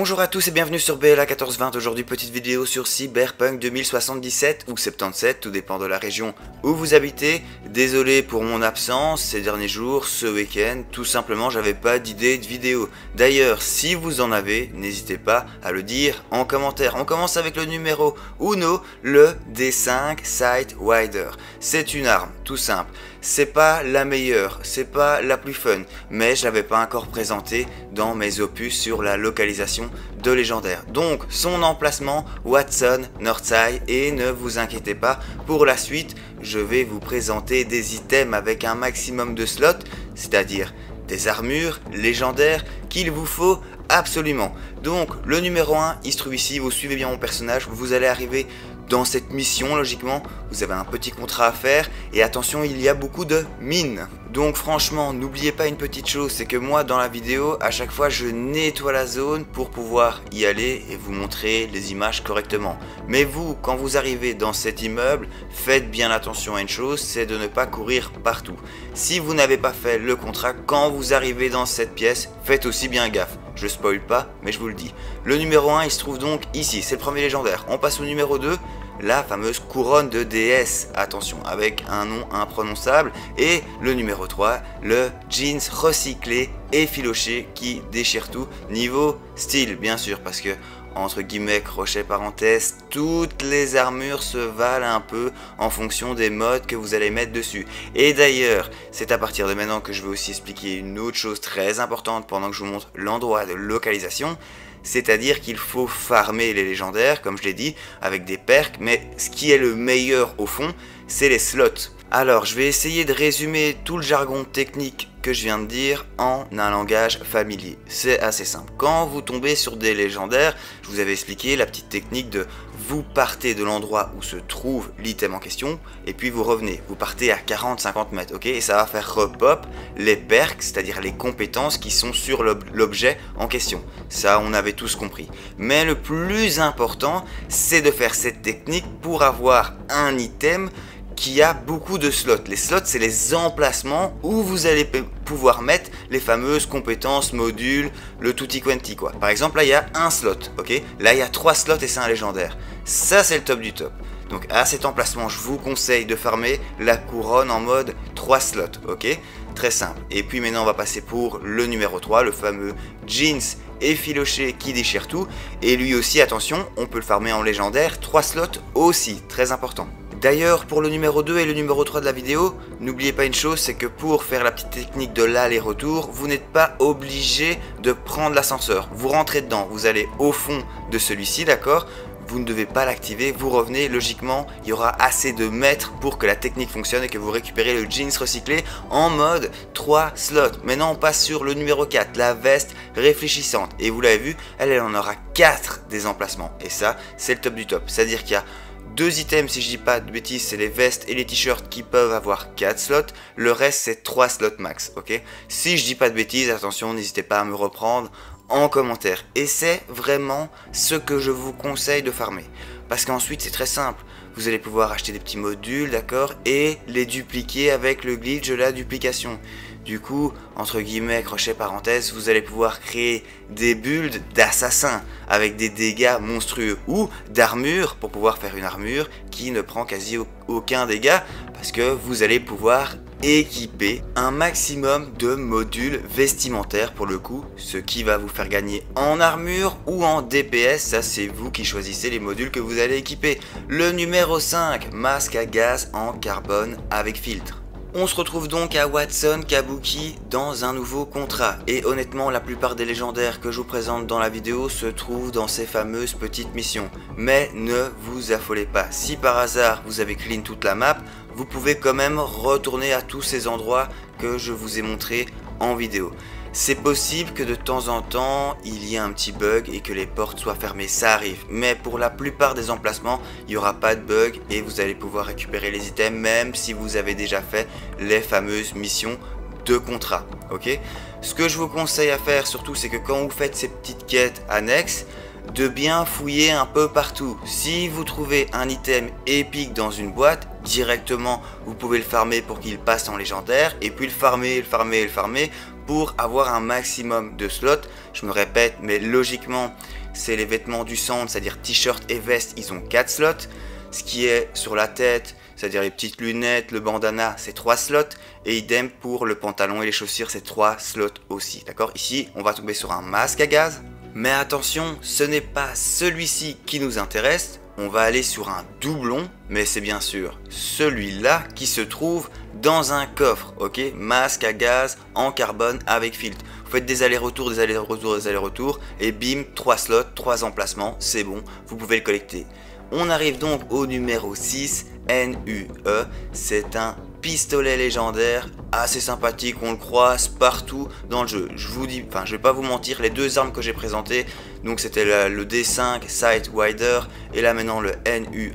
Bonjour à tous et bienvenue sur BLA 1420. Aujourd'hui, petite vidéo sur Cyberpunk 2077 ou 77, tout dépend de la région où vous habitez. Désolé pour mon absence ces derniers jours, ce week-end, tout simplement j'avais pas d'idée de vidéo. D'ailleurs, si vous en avez, n'hésitez pas à le dire en commentaire. On commence avec le numéro Uno, le D5 Sight Wider. C'est une arme, tout simple. C'est pas la meilleure, c'est pas la plus fun, mais je l'avais pas encore présenté dans mes opus sur la localisation de légendaire. Donc son emplacement Watson, Northside et ne vous inquiétez pas, pour la suite, je vais vous présenter des items avec un maximum de slots, c'est-à-dire des armures légendaires qu'il vous faut absolument. Donc le numéro 1, il se trouve ici, vous suivez bien mon personnage, vous allez arriver dans cette mission, logiquement, vous avez un petit contrat à faire et attention, il y a beaucoup de mines. Donc franchement, n'oubliez pas une petite chose, c'est que moi dans la vidéo, à chaque fois je nettoie la zone pour pouvoir y aller et vous montrer les images correctement. Mais vous, quand vous arrivez dans cet immeuble, faites bien attention à une chose, c'est de ne pas courir partout. Si vous n'avez pas fait le contrat, quand vous arrivez dans cette pièce, faites aussi bien gaffe. Je spoil pas, mais je vous le dis. Le numéro 1, il se trouve donc ici, c'est le premier légendaire. On passe au numéro 2, la fameuse couronne de déesse, attention, avec un nom imprononçable. Et le numéro 3, le jeans recyclé et filoché qui déchire tout, niveau style bien sûr, parce que entre guillemets, crochet parenthèse, toutes les armures se valent un peu en fonction des modes que vous allez mettre dessus. Et d'ailleurs, c'est à partir de maintenant que je vais aussi expliquer une autre chose très importante pendant que je vous montre l'endroit de localisation. C'est-à-dire qu'il faut farmer les légendaires, comme je l'ai dit, avec des perks, mais ce qui est le meilleur au fond, c'est les slots. Alors, je vais essayer de résumer tout le jargon technique je viens de dire en un langage familier. C'est assez simple. Quand vous tombez sur des légendaires, je vous avais expliqué la petite technique de vous partez de l'endroit où se trouve l'item en question et puis vous revenez. Vous partez à 40-50 mètres, ok? Et ça va faire repop les perks, c'est-à-dire les compétences qui sont sur l'objet en question. Ça, on avait tous compris. Mais le plus important, c'est de faire cette technique pour avoir un item qui a beaucoup de slots. Les slots, c'est les emplacements où vous allez pouvoir mettre les fameuses compétences, modules, le tutti quanti quoi. Par exemple, là, il y a un slot, ok? Là, il y a trois slots et c'est un légendaire. Ça, c'est le top du top. Donc à cet emplacement, je vous conseille de farmer la couronne en mode 3 slots, ok? Très simple. Et puis maintenant, on va passer pour le numéro 3, le fameux jeans effiloché qui déchire tout. Et lui aussi, attention, on peut le farmer en légendaire, 3 slots aussi, très important. D'ailleurs, pour le numéro 2 et le numéro 3 de la vidéo, n'oubliez pas une chose, c'est que pour faire la petite technique de l'aller-retour, vous n'êtes pas obligé de prendre l'ascenseur. Vous rentrez dedans, vous allez au fond de celui-ci, d'accord? Vous ne devez pas l'activer, vous revenez, logiquement, il y aura assez de mètres pour que la technique fonctionne et que vous récupérez le jeans recyclé en mode 3 slots. Maintenant, on passe sur le numéro 4, la veste réfléchissante. Et vous l'avez vu, elle, en aura 4 des emplacements. Et ça, c'est le top du top. C'est-à-dire qu'il y a deux items, si je dis pas de bêtises, c'est les vestes et les t-shirts qui peuvent avoir 4 slots. Le reste, c'est 3 slots max, Si je dis pas de bêtises, attention, n'hésitez pas à me reprendre en commentaire. Et c'est vraiment ce que je vous conseille de farmer. Parce qu'ensuite, c'est très simple. Vous allez pouvoir acheter des petits modules, d'accord? Et les dupliquer avec le glitch de la duplication. Du coup, entre guillemets, crochet parenthèse, vous allez pouvoir créer des builds d'assassins avec des dégâts monstrueux ou d'armure pour pouvoir faire une armure qui ne prend quasi aucun dégât parce que vous allez pouvoir équiper un maximum de modules vestimentaires pour le coup, ce qui va vous faire gagner en armure ou en DPS, ça c'est vous qui choisissez les modules que vous allez équiper. Le numéro 5, masque à gaz en carbone avec filtre. On se retrouve donc à Watson Kabuki dans un nouveau contrat et honnêtement la plupart des légendaires que je vous présente dans la vidéo se trouvent dans ces fameuses petites missions. Mais ne vous affolez pas, si par hasard vous avez clean toute la map, vous pouvez quand même retourner à tous ces endroits que je vous ai montrés en vidéo. C'est possible que de temps en temps, il y ait un petit bug et que les portes soient fermées, ça arrive. Mais pour la plupart des emplacements, il n'y aura pas de bug et vous allez pouvoir récupérer les items même si vous avez déjà fait les fameuses missions de contrat. Ok? Ce que je vous conseille à faire surtout, c'est que quand vous faites ces petites quêtes annexes, de bien fouiller un peu partout. Si vous trouvez un item épique dans une boîte, directement vous pouvez le farmer pour qu'il passe en légendaire et puis le farmer, le farmer, le farmer pour avoir un maximum de slots. Je me répète, mais logiquement, c'est les vêtements du centre, c'est-à-dire t-shirt et veste, ils ont 4 slots. Ce qui est sur la tête, c'est-à-dire les petites lunettes, le bandana, c'est 3 slots. Et idem pour le pantalon et les chaussures, c'est 3 slots aussi. D'accord? Ici, on va tomber sur un masque à gaz. Mais attention, ce n'est pas celui-ci qui nous intéresse. On va aller sur un doublon, mais c'est bien sûr celui-là qui se trouve dans un coffre, ok? Masque à gaz en carbone avec filtre. Vous faites des allers-retours, des allers-retours, des allers-retours, et bim, 3 slots, 3 emplacements, c'est bon, vous pouvez le collecter. On arrive donc au numéro 6, NUE. C'est un pistolet légendaire assez sympathique, on le croise partout dans le jeu. Je vous dis, enfin je vais pas vous mentir, les deux armes que j'ai présentées, donc c'était le D5 Sightwider et là maintenant le NUE,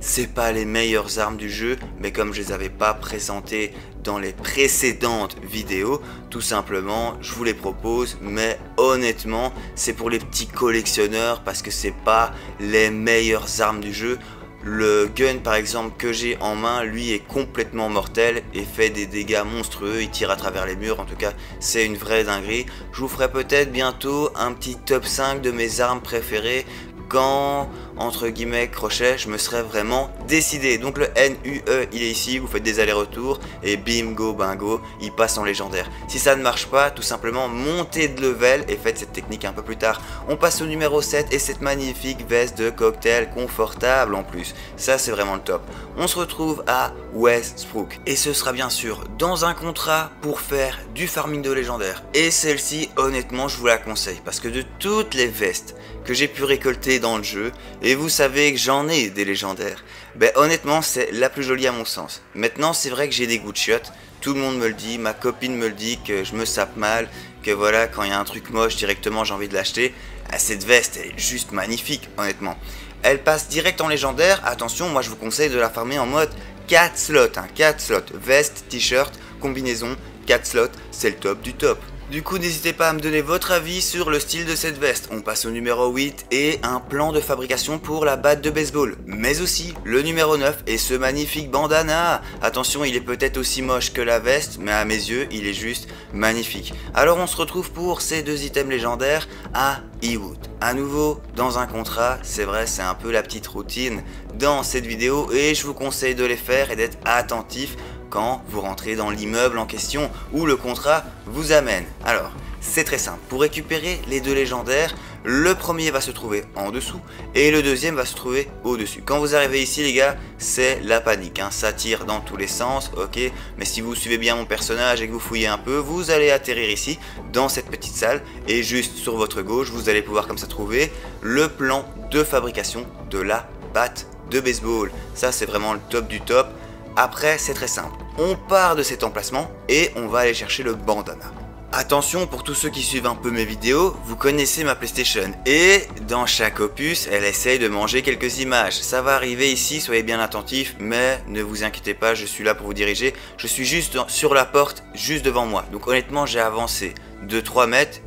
c'est pas les meilleures armes du jeu, mais comme je les avais pas présentées dans les précédentes vidéos, tout simplement je vous les propose, mais honnêtement c'est pour les petits collectionneurs parce que c'est pas les meilleures armes du jeu. Le gun par exemple que j'ai en main, lui est complètement mortel et fait des dégâts monstrueux, il tire à travers les murs, en tout cas c'est une vraie dinguerie. Je vous ferai peut-être bientôt un petit top 5 de mes armes préférées. Quand, entre guillemets, crochet, je me serais vraiment décidé. Donc le NUE, il est ici, vous faites des allers-retours, et bim, go, bingo, il passe en légendaire. Si ça ne marche pas, tout simplement, montez de level et faites cette technique un peu plus tard. On passe au numéro 7 et cette magnifique veste de cocktail confortable en plus. Ça, c'est vraiment le top. On se retrouve à Westbrook. Et ce sera bien sûr dans un contrat pour faire du farming de légendaire. Et celle-ci, honnêtement, je vous la conseille. Parce que de toutes les vestes que j'ai pu récolter dans le jeu, et vous savez que j'en ai des légendaires, ben honnêtement c'est la plus jolie à mon sens. Maintenant c'est vrai que j'ai des goûts de chiottes, tout le monde me le dit, ma copine me le dit, que je me sape mal, que voilà quand il y a un truc moche directement j'ai envie de l'acheter. Ah, cette veste elle est juste magnifique honnêtement. Elle passe direct en légendaire, attention moi je vous conseille de la farmer en mode 4 slots, 4 slots, veste, t-shirt, combinaison, 4 slots, c'est le top du top. Du coup, n'hésitez pas à me donner votre avis sur le style de cette veste. On passe au numéro 8 et un plan de fabrication pour la batte de baseball. Mais aussi le numéro 9 et ce magnifique bandana. Attention, il est peut-être aussi moche que la veste, mais à mes yeux, il est juste magnifique. Alors on se retrouve pour ces deux items légendaires à Ewood. À nouveau, dans un contrat, c'est vrai, c'est un peu la petite routine dans cette vidéo et je vous conseille de les faire et d'être attentif quand vous rentrez dans l'immeuble en question où le contrat vous amène. Alors, c'est très simple. Pour récupérer les deux légendaires, le premier va se trouver en dessous et le deuxième va se trouver au-dessus. Quand vous arrivez ici, les gars, c'est la panique. Hein. Ça tire dans tous les sens, ok. Mais si vous suivez bien mon personnage et que vous fouillez un peu, vous allez atterrir ici, dans cette petite salle. Et juste sur votre gauche, vous allez pouvoir comme ça trouver le plan de fabrication de la batte de baseball. Ça, c'est vraiment le top du top. Après, c'est très simple. On part de cet emplacement et on va aller chercher le bandana. Attention pour tous ceux qui suivent un peu mes vidéos, vous connaissez ma PlayStation et dans chaque opus, elle essaye de manger quelques images. Ça va arriver ici, soyez bien attentifs, mais ne vous inquiétez pas, je suis là pour vous diriger. Je suis juste sur la porte, juste devant moi. Donc honnêtement, j'ai avancé de 3 mètres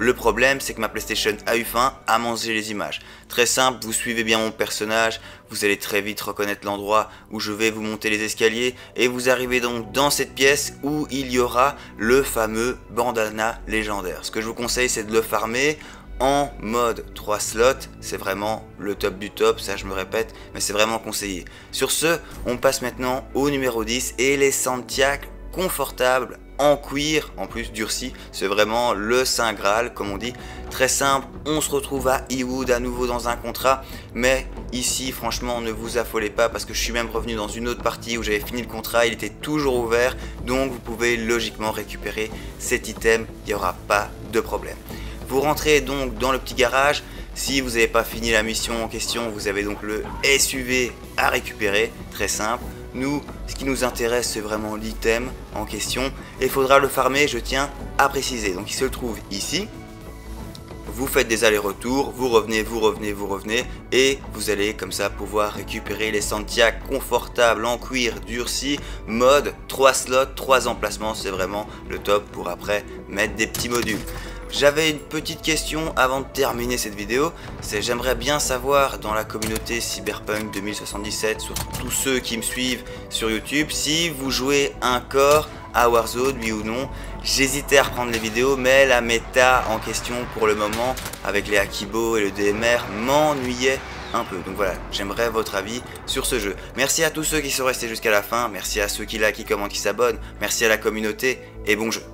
le problème, c'est que ma PlayStation a eu faim à manger les images. Très simple, vous suivez bien mon personnage, vous allez très vite reconnaître l'endroit où je vais vous monter les escaliers et vous arrivez donc dans cette pièce où il y aura le fameux bandana légendaire. Ce que je vous conseille, c'est de le farmer en mode 3 slots, c'est vraiment le top du top, ça je me répète, mais c'est vraiment conseillé. Sur ce, on passe maintenant au numéro 10 et les Santiago confortables en cuir, en plus durci. C'est vraiment le Saint Graal, comme on dit. Très simple, on se retrouve à Ewood à nouveau dans un contrat. Mais ici, franchement, ne vous affolez pas parce que je suis même revenu dans une autre partie où j'avais fini le contrat. Il était toujours ouvert. Donc, vous pouvez logiquement récupérer cet item. Il n'y aura pas de problème. Vous rentrez donc dans le petit garage. Si vous n'avez pas fini la mission en question, vous avez donc le SUV à récupérer. Très simple. Nous, ce qui nous intéresse, c'est vraiment l'item en question. Il faudra le farmer, je tiens à préciser. Donc il se trouve ici. Vous faites des allers-retours, vous revenez, vous revenez, vous revenez. Et vous allez comme ça pouvoir récupérer les Santiago confortables en cuir durci. Mode 3 slots, 3 emplacements. C'est vraiment le top pour après mettre des petits modules. J'avais une petite question avant de terminer cette vidéo, c'est j'aimerais bien savoir dans la communauté Cyberpunk 2077, sur tous ceux qui me suivent sur YouTube, si vous jouez un corps à Warzone, oui ou non. J'hésitais à reprendre les vidéos, mais la méta en question pour le moment, avec les Akibo et le DMR, m'ennuyait un peu. Donc voilà, j'aimerais votre avis sur ce jeu. Merci à tous ceux qui sont restés jusqu'à la fin, merci à ceux qui like, qui commentent, qui s'abonnent, merci à la communauté, et bon jeu.